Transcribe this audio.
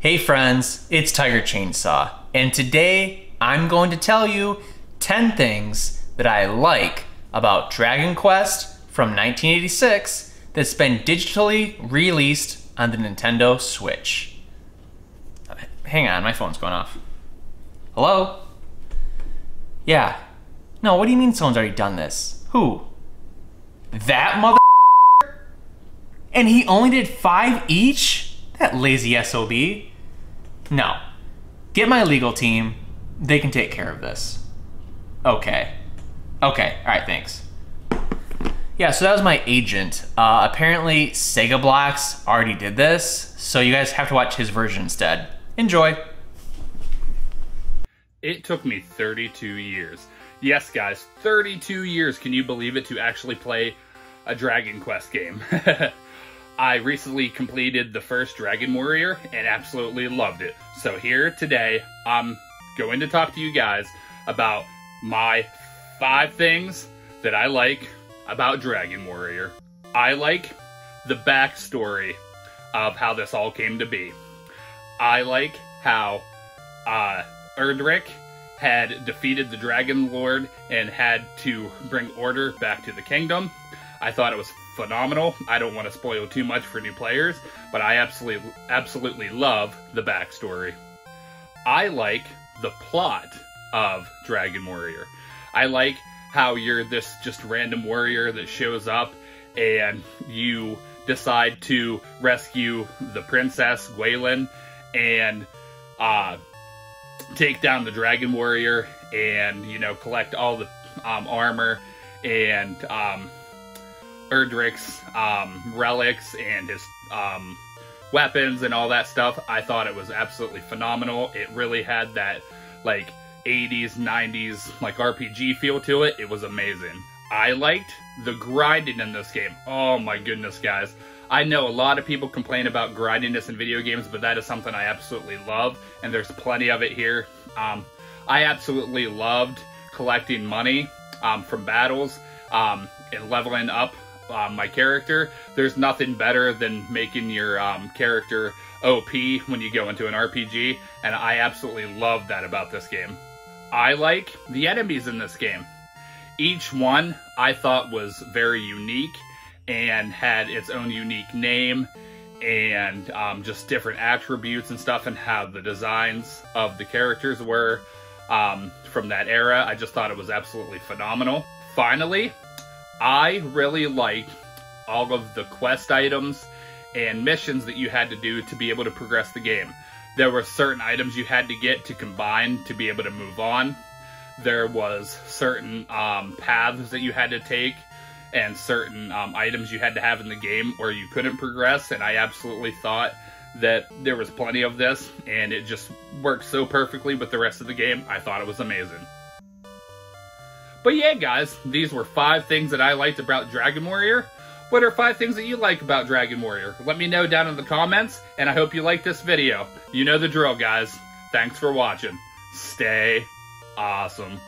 Hey friends, it's Tiger Chainsaw, and today I'm going to tell you 10 things that I like about Dragon Quest from 1986 that's been digitally released on the Nintendo Switch. Hang on, my phone's going off. Hello? Yeah. No, what do you mean someone's already done this? Who? That mother. And he only did five each? That lazy SOB. No. Get my legal team. They can take care of this. Okay. Okay, alright, thanks. Yeah, so that was my agent. Uh, apparently, Sega Blocks already did this, so you guys have to watch his version instead. Enjoy. It took me 32 years. Yes, guys, 32 years, can you believe it, to actually play a Dragon Quest game. I recently completed the first Dragon Warrior and absolutely loved it. So here today, I'm going to talk to you guys about my five things that I like about Dragon Warrior. I like the backstory of how this all came to be. I like how uh, Erdrick had defeated the Dragon Lord and had to bring order back to the kingdom. I thought it was phenomenal. I don't want to spoil too much for new players, but I absolutely absolutely love the backstory. I like the plot of Dragon Warrior. I like how you're this just random warrior that shows up and you decide to rescue the princess Gwaelin and uh, take down the dragon warrior and you know collect all the um, armor and um, Erdrick's um, relics and his um, weapons and all that stuff. I thought it was absolutely phenomenal. It really had that like 80s, 90s like RPG feel to it. It was amazing. I liked the grinding in this game. Oh my goodness, guys. I know a lot of people complain about grindiness in video games, but that is something I absolutely love, and there's plenty of it here. Um, I absolutely loved collecting money um, from battles um, and leveling up um, my character. There's nothing better than making your um, character OP when you go into an RPG, and I absolutely love that about this game. I like the enemies in this game. Each one I thought was very unique and had its own unique name and um, just different attributes and stuff and how the designs of the characters were um, from that era. I just thought it was absolutely phenomenal. Finally, I really liked all of the quest items and missions that you had to do to be able to progress the game. There were certain items you had to get to combine to be able to move on. There was certain um, paths that you had to take and certain um, items you had to have in the game or you couldn't progress. And I absolutely thought that there was plenty of this and it just worked so perfectly with the rest of the game. I thought it was amazing. But yeah, guys, these were five things that I liked about Dragon Warrior. What are five things that you like about Dragon Warrior? Let me know down in the comments, and I hope you like this video. You know the drill, guys. Thanks for watching. Stay awesome.